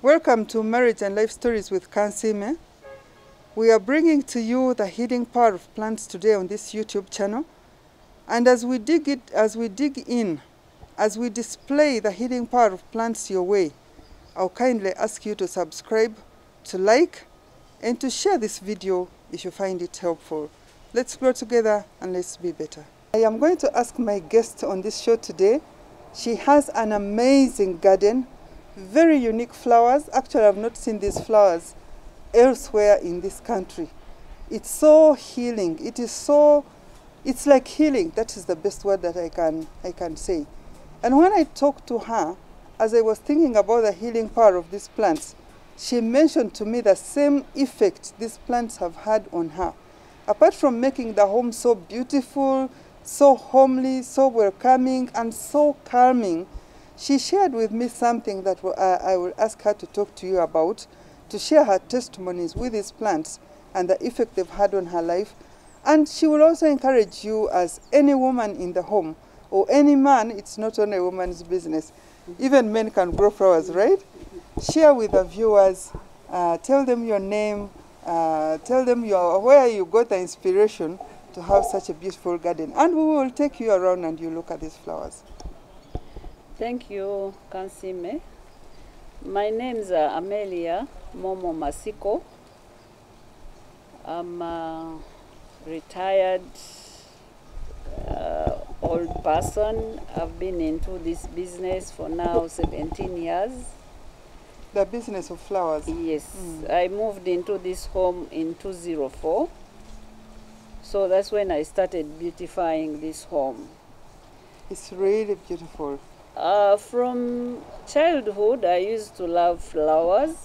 Welcome to Marriage and Life Stories with Kansiime. We are bringing to you the healing power of plants today on this YouTube channel. And as we dig it, as we dig in, as we display the healing power of plants your way, I'll kindly ask you to subscribe, to like, and to share this video if you find it helpful. Let's grow together and let's be better. I am going to ask my guest on this show today. She has an amazing garden, very unique flowers. Actually, I've not seen these flowers elsewhere in this country. It's so healing. It is so, it's like healing. That is the best word that I can, I can say. And when I talked to her, as I was thinking about the healing power of these plants, she mentioned to me the same effect these plants have had on her. Apart from making the home so beautiful, so homely, so welcoming, and so calming, she shared with me something that I will ask her to talk to you about, to share her testimonies with these plants and the effect they've had on her life. And she will also encourage you as any woman in the home or any man, it's not only a woman's business. Even men can grow flowers, right? Share with the viewers, uh, tell them your name, uh, tell them your, where you got the inspiration to have such a beautiful garden. And we will take you around and you look at these flowers. Thank you, Kansiime. My name is uh, Amelia Momo Masiko. I'm a retired uh, old person. I've been into this business for now 17 years. The business of flowers. Yes, I moved into this home in 204. So that's when I started beautifying this home. It's really beautiful. Uh, from childhood, I used to love flowers.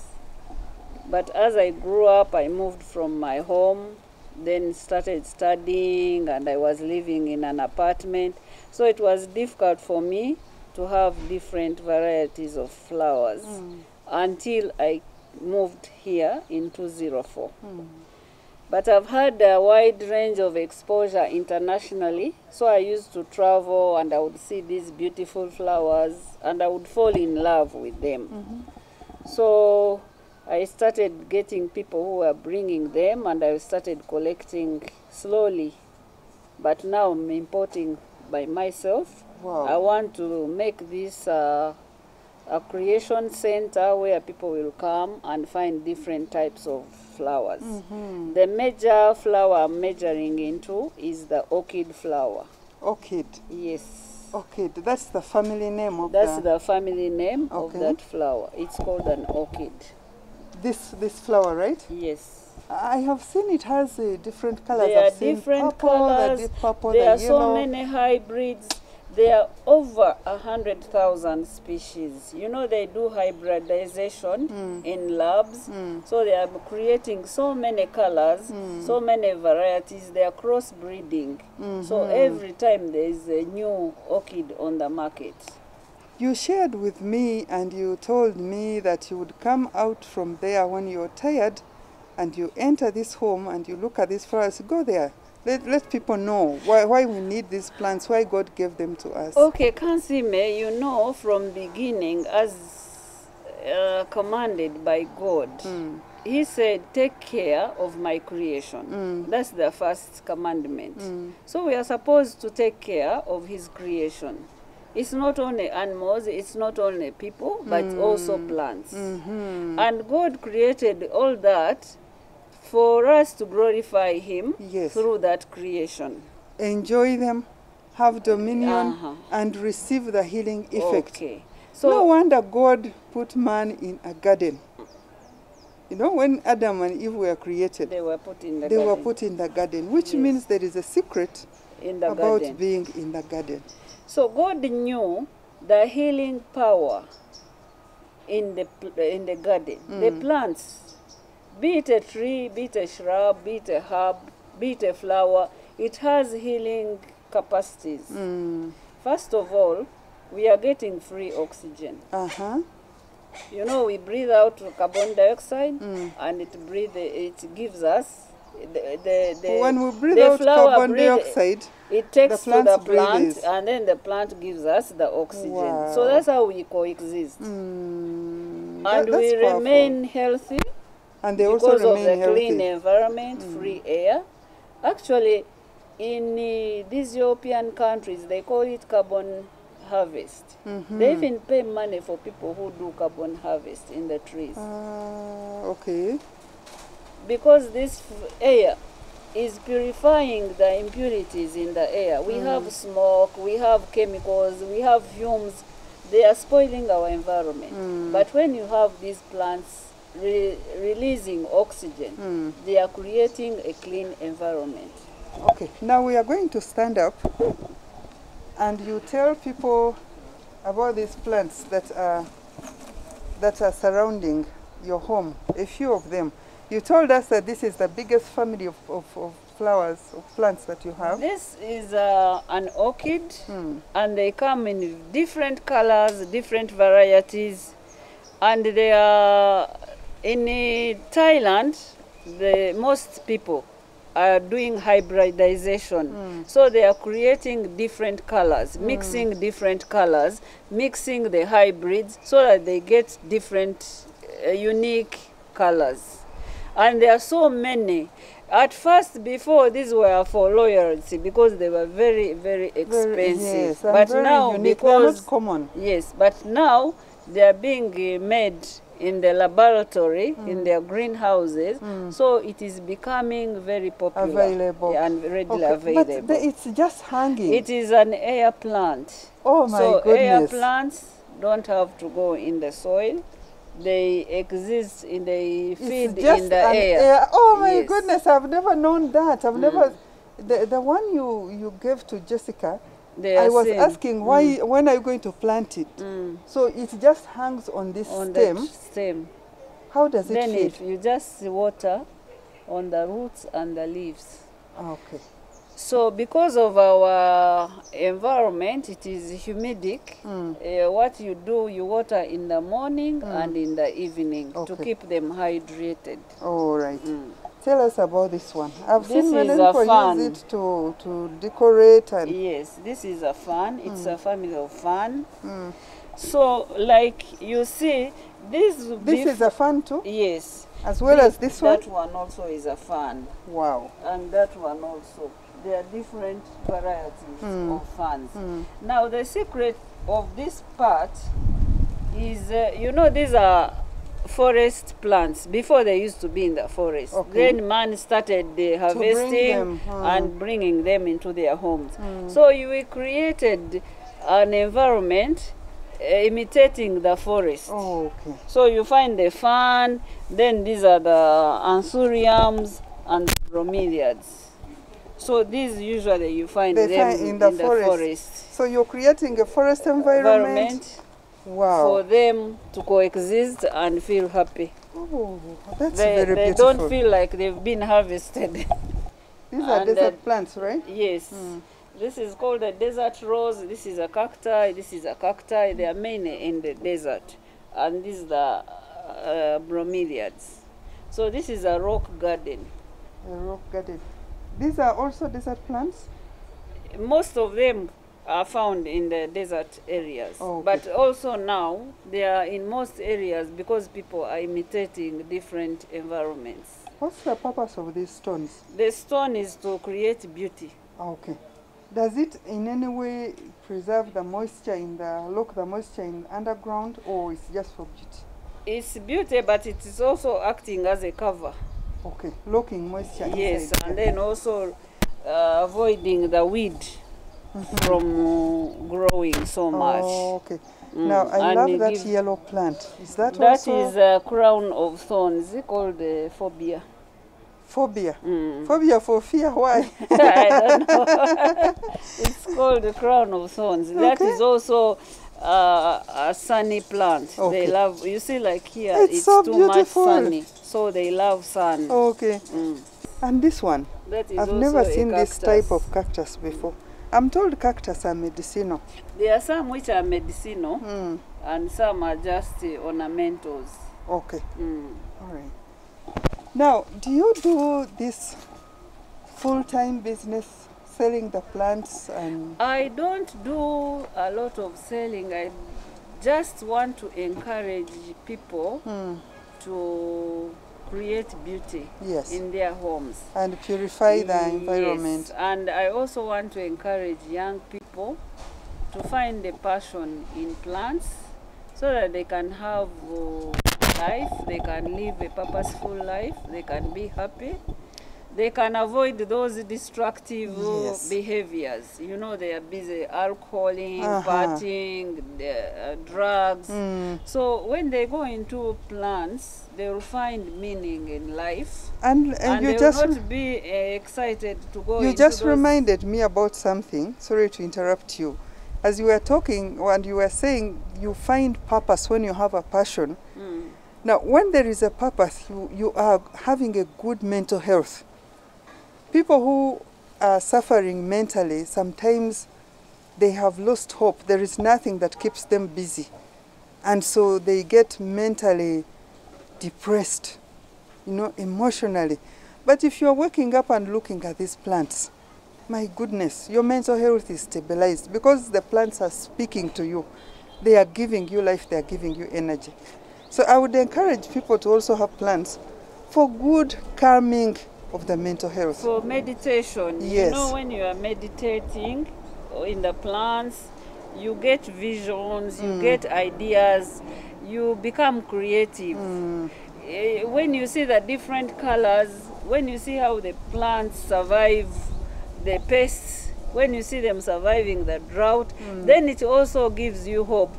But as I grew up, I moved from my home, then started studying, and I was living in an apartment. So it was difficult for me to have different varieties of flowers mm. until I moved here in 204. But I've had a wide range of exposure internationally. So I used to travel and I would see these beautiful flowers and I would fall in love with them. So I started getting people who were bringing them and I started collecting slowly. But now I'm importing by myself. Wow. I want to make this uh, a creation center where people will come and find different types of flowers. The major flower I'm majoring into is the orchid flower. Orchid. Yes. Orchid. That's the family name of That's the, the family name of that flower. It's called an orchid. this this flower, right? Yes. I have seen it has uh, different colors. There are I've seen different purple, colors. the there the are yellow. so many hybrids. There are over a hundred thousand species. You know they do hybridization Hmm. in labs, so they are creating so many colors, Hmm. so many varieties. They are crossbreeding. So Mm-hmm. every time there is a new orchid on the market. You shared with me and you told me that you would come out from there when you're tired and you enter this home and you look at these flowers. Go there. Let, let people know why, why we need these plants, why God gave them to us. Okay, Kansiime, you know from beginning as uh, commanded by God. Mm. He said, Take care of my creation. Mm. That's the first commandment. So we are supposed to take care of His creation. It's not only animals, it's not only people, but also plants. Mhm. And God created all that for us to glorify Him Yes. through that creation. Enjoy them, have dominion, Uh-huh. and receive the healing effect. Okay. So no wonder God put man in a garden. You know, when Adam and Eve were created, they were put in the they were garden. put in the garden, which Yes. means there is a secret in the about garden. being in the garden. So God knew the healing power in the in the garden. The plants, be it a tree, be it a shrub, be it a herb, be it a flower, it has healing capacities. Mm. First of all, we are getting free oxygen. Uh huh. You know, we breathe out carbon dioxide, Mm. and it breathe. It gives us the the, the when we breathe the out carbon breathe- dioxide, It takes The to the plant, breathes. and then the plant gives us the oxygen. Wow. So that's how we coexist. mm, and That- we powerful. remain healthy and they because also of remain the clean healthy. environment, free air. Actually, in uh, these European countries, they call it carbon harvest. Mhm. They even pay money for people who do carbon harvest in the trees Ah, okay. because this f- air is purifying the impurities in the air. We have smoke, we have chemicals, we have fumes. They are spoiling our environment. But when you have these plants re- releasing oxygen, Mm. they are creating a clean environment. Okay. Now we are going to stand up, and you tell people about these plants that are that are surrounding your home. A few of them. You told us that this is the biggest family of, of, of flowers of plants that you have. This is uh, an orchid, Mm. and they come in different colors, different varieties, and they are in uh, Thailand. The most people are doing hybridization, so they are creating different colors, mixing different colors, mixing the hybrids, so that they get different, uh, unique colors. And there are so many. At first, before these were for loyalty because they were very, very expensive. Very, yes, but very now, unique. They are not because common. yes, but now they are being uh, made in the laboratory in their greenhouses, so it is becoming very popular Available. and readily Okay, But available. the, it's just hanging. it is an air plant. oh my goodness. so air plants don't have to go in the soil. They exist in the feed in the an air. Oh my Yes. Mm. goodness, I've never known that. I've never the, the one you, you gave to Jessica, I was same. asking why mm. when are you going to plant it? Mm. So it just hangs on this on stem. stem. How does it Then feed? if you just water on the roots and the leaves. Ah, okay. So because of our environment, it is humidic. Mm. Uh, what you do, you water in the morning and in the evening okay. to keep them hydrated. All right. Mm. Tell us about this one. I've This seen many people fan. use it to, to decorate and Yes, this is a fan. It's a family of fan. Mm. So, like you see, this this is a fan too, yes, as well this, as this one. That one also is a fan, Wow. and that one also. There are different varieties Mm. of fans. Mm. Now, the secret of this part is, uh, you know, these are forest plants. Before they used to be in the forest. Okay. Then man started uh, harvesting them, hmm. and bringing them into their homes. So you we created an environment uh, imitating the forest. Oh, okay. So you find the fern, then these are the anthuriums and the bromeliads. So these usually you find They them find in the forest. So you're creating a forest environment. environment Wow. for them to coexist and feel happy. oh, that's They, very they beautiful. don't feel like they've been harvested. These are and, desert uh, plants, right? yes. This is called a desert rose. This is a cacti. This is a cacti. They are mainly in the desert. And these are the uh, bromeliads. So this is a rock garden. A rock garden. These are also desert plants. Most of them are found in the desert areas. Oh, okay. But also now they are in most areas because people are imitating different environments. What's the purpose of these stones? The stone is to create beauty. Ah, Okay. Does it in any way preserve the moisture in the lock the moisture in underground, or it's just for beauty? It's beauty, but it is also acting as a cover. Okay, locking moisture. Yes, inside. and then also uh, avoiding the weed from uh, growing so much. Oh, okay. Mm, Now I and love that yellow plant. Is that, That also is a crown of thorns It's called uh, phobia. phobia? Mm. Phobia for fear. Why? I don't know. it's called the crown of thorns. That Okay. is also uh, a sunny plant. Okay. They love. You see, like here, It's it's, so too much sunny, so they love sun. okay. Mm. And this one, That is I've never seen this type of cactus before. I'm told cactus are medicinal. There are some which are medicinal, Mm. and some are just uh, ornamentals. Okay. Mm. All right. Now, do you do this full-time business, selling the plants and? I don't do a lot of selling. I just want to encourage people Mm. to create beauty Yes. in their homes. And purify the Yes, environment. And I also want to encourage young people to find a passion in plants so that they can have uh, life, they can live a purposeful life, they can be happy. They can avoid those destructive uh, Yes. behaviors. You know, they are busy alcoholing, Uh-huh. partying, the, uh, drugs. Mm. So when they go into plants, they will find meaning in life And, and, and you they just will not be uh, excited to go You just reminded me about something. Sorry to interrupt you. As you were talking and you were saying you find purpose when you have a passion. Mm. Now, when there is a purpose, you, you are having a good mental health. People who are suffering mentally, sometimes they have lost hope. There is nothing that keeps them busy. And so they get mentally depressed, you know, emotionally. But if you're waking up and looking at these plants, my goodness, your mental health is stabilized because the plants are speaking to you. They are giving you life, they are giving you energy. So I would encourage people to also have plants for good calming of the mental health. For meditation, you know, when you are meditating in the plants, you get visions, you mm. get ideas, you become creative. Mm. Eh, When you see the different colors, when you see how the plants survive the pests, when you see them surviving the drought, mm. then it also gives you hope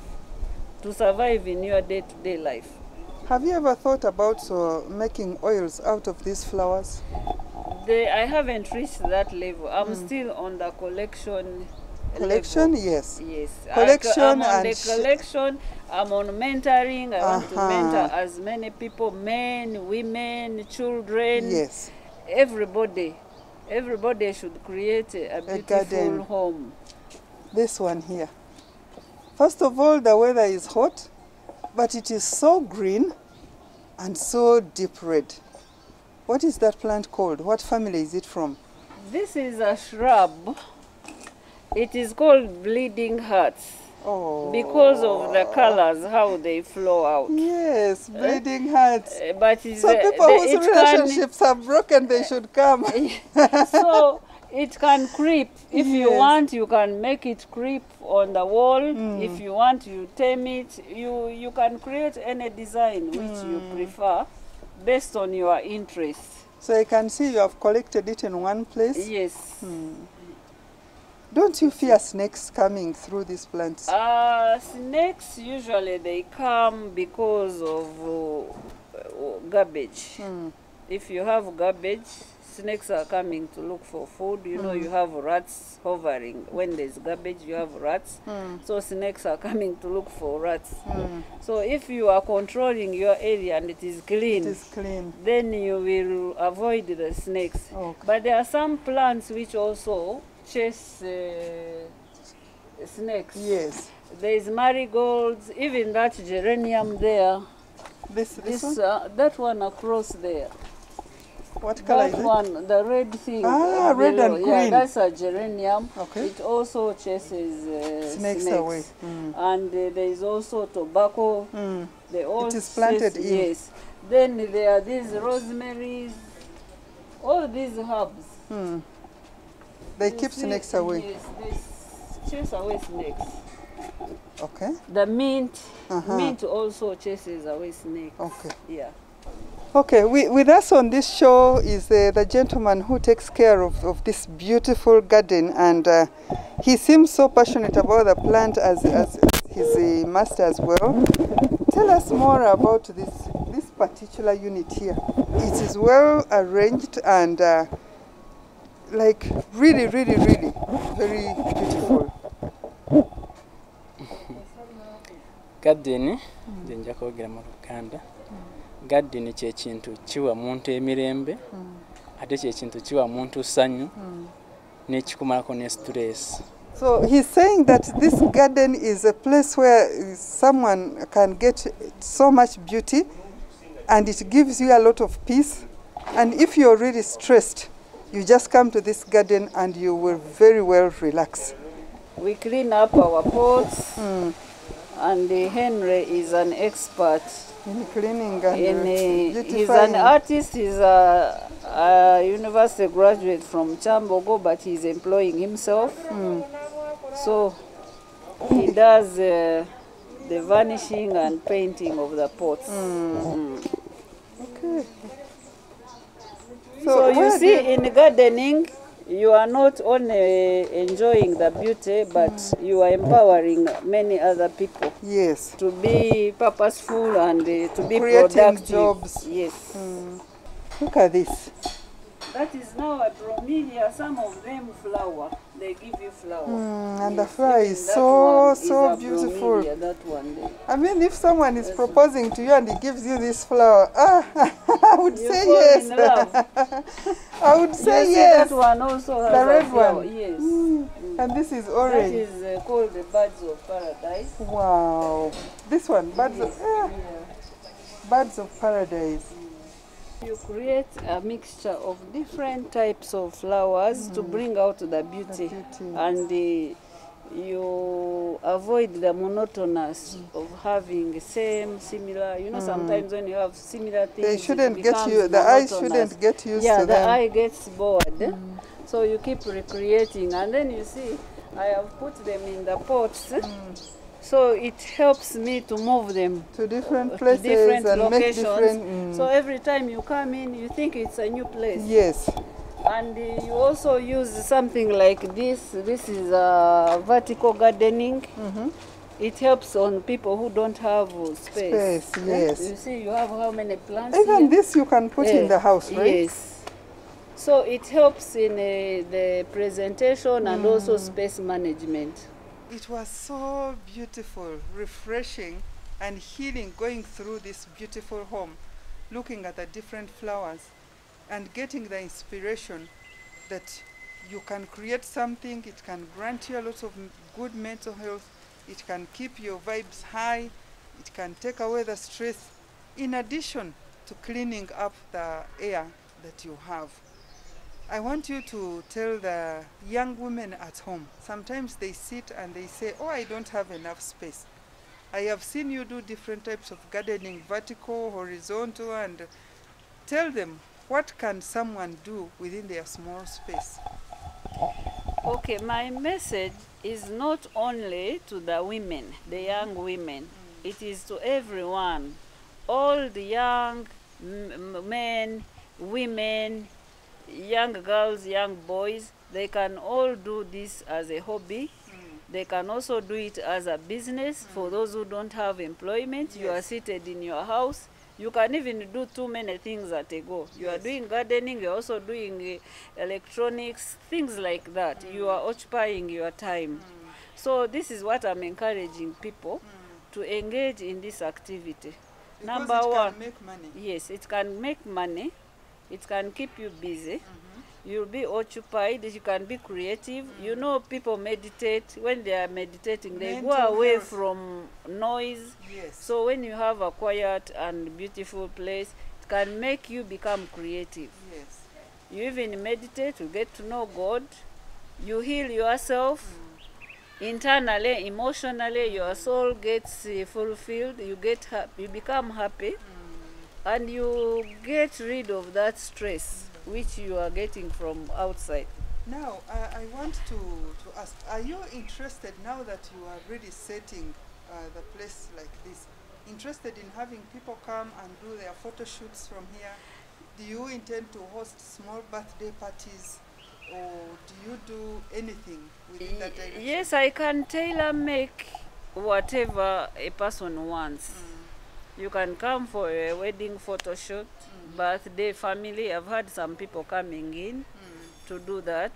to survive in your day to day life. Have you ever thought about uh, making oils out of these flowers? The, I haven't reached that level. I'm still on the collection. Collection, level. yes. Yes. Collection I, am on and the collection. I'm on mentoring. I want to Uh-huh. mentor as many people, men, women, children, Yes. everybody. Everybody should create a, a beautiful garden. home. This one here. First of all, the weather is hot, but it is so green and so deep red. What is that plant called? What family is it from? This is a shrub. It is called bleeding hearts Oh. because of the colors, how they flow out. Yes, bleeding hearts. Uh, But it's So the- people the- whose it can- relationships are broken, they should come. so it can creep. If you want, you can make it creep on the wall. If you want, you tame it. You you can create any design which you prefer, based on your interest. So I can see you have collected it in one place. Yes. Don't you fear snakes coming through these plants? Uh, snakes usually they come because of uh, uh, garbage. Hmm. If you have garbage, snakes are coming to look for food. You know, you have rats hovering. When there's garbage, you have rats. So snakes are coming to look for rats. So if you are controlling your area and it is clean, It is clean. then you will avoid the snakes. Okay. But there are some plants which also chase uh, snakes. Yes. There is marigolds, even that geranium there. This, this, This one? uh, that one across there. What color is That it? one, the red thing. Ah, uh, red and below. Yeah, green. that's a geranium. Okay. It also chases uh, Snakes snakes, away. Mm. And uh, there is also tobacco. Mm. They all is planted chase- in. Yes. Then there are these rosemaries. All these herbs. Mm. They You keep see, snakes away. Yes, they chase away snakes. Okay. The mint, Uh-huh. mint also chases away snakes. Okay. Yeah. Okay, we, with us on this show is uh, the gentleman who takes care of, of this beautiful garden, and uh, he seems so passionate about the plant as, as his uh, master as well. Tell us more about this this particular unit here. It is well arranged and uh, like really, really, really very beautiful. gaddeni nze luganda kyekintu kiwa muntu emirembe ate kyekintu kiwa muntu ssanyu n'ekikumalako ne stress So he's saying that this garden is a place where someone can get so much beauty and it gives you a lot of peace. And if you're really stressed, you just come to this garden and you will very well relax. We clean up our pots. And Henry is an expert In cleaning and in uh, he's an artist he's a, a university graduate from Kyambogo but he's employing himself. So he does uh, the varnishing and painting of the pots. Mm. Okay. so you see in gardening you are not only enjoying the beauty but mm. you are empowering many other people Yes. to be purposeful and uh, to be Creating productive jobs. yes mm. Look at this. That is now a bromelia. Some of them flower. They give you flower. Mm, and the flower is so, so a beautiful. bromelia, that one there. I mean, if someone is proposing to you and he gives you this flower, ah, I would You say yes. I would say yes. that one also has The red one. Yes. And this is orange. is uh, called the birds of paradise. Wow. This one, birds of, ah, birds of paradise. You create a mixture of different types of flowers mm. to bring out the beauty, the beauty. and the, you avoid the monotonous mm. of having same similar. You know, mm. sometimes when you have similar things, They it shouldn't get you, the eye shouldn't get used yeah, to the them. eye gets bored. So you keep recreating, and then you see, I have put them in the pots. So it helps me to move them to different places to different and make locations. different. mm, So every time you come in, you think it's a new place. yes. And uh, you also use something like this. This is uh, vertical gardening. Mm-hmm. It helps on people who don't have uh, space. Space, yes. You see, you have how many plants Even here? this you can put in Eh, the house, right? Yes. So it helps in uh, the presentation and Mm. also space management. It was so beautiful, refreshing, and healing going through this beautiful home, looking at the different flowers and getting the inspiration that you can create something, it can grant you a lot of good mental health, it can keep your vibes high, it can take away the stress, in addition to cleaning up the air that you have. I want you to tell the young women at home. Sometimes they sit and they say, Oh, I don't have enough space. I have seen you do different types of gardening, vertical, horizontal, and tell them what can someone do within their small space. Okay, my message is not only to the women, the young women, mm. it is to everyone, all the young men, women, young girls, young boys, they can all do this as a hobby. They can also do it as a business for those who don't have employment. You are seated in your house. You can even do too many things at a go. You are doing gardening, you're also doing uh, electronics, things like that. You are occupying your time. So, this is what I'm encouraging people to engage in this activity. Because Number one. Yes, it can make money, it can keep you busy. Mm-hmm. You'll be occupied, you can be creative. You mm-hmm. know, people meditate. When they are meditating, they go away health. from noise. Yes. So, when you have a quiet and beautiful place, it can make you become creative. yes. You even meditate, you get to know God, you heal yourself. Mm. Internally, emotionally, your soul gets uh, fulfilled. You get you become happy, mm. And you get rid of that stress which you are getting from outside. Now, I, I want to, to ask Are you interested now that you are really setting uh, the place like this? Interested in having people come and do their photo shoots from here? Do you intend to host small birthday parties? Or do you do anything within that direction? Yes, I can tailor make whatever a person wants. You can come for a wedding photo shoot, birthday, family. I've had some people coming in to do that.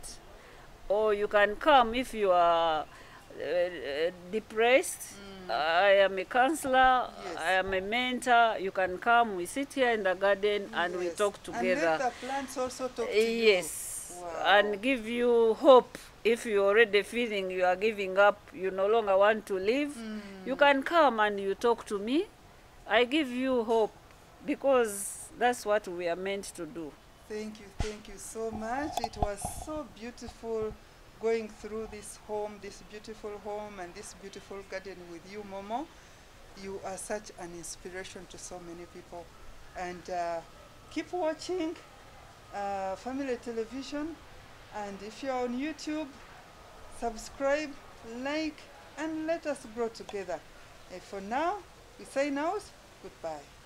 Or you can come if you are uh, uh, depressed. I am a counselor, Yes. I am a mentor. You can come, we sit here in the garden and we Yes. talk And together. let the plants also talk to you. Yes, Wow. and give you hope. If you're already feeling you are giving up, you no longer want to live, you can come and you talk to me. I give you hope because that's what we are meant to do. Thank you, thank you so much. It was so beautiful going through this home, this beautiful home and this beautiful garden with you, Momo. You are such an inspiration to so many people. And uh, keep watching uh, Family Television. And if you're on YouTube, subscribe, like, and let us grow together. And for now, we say now, goodbye.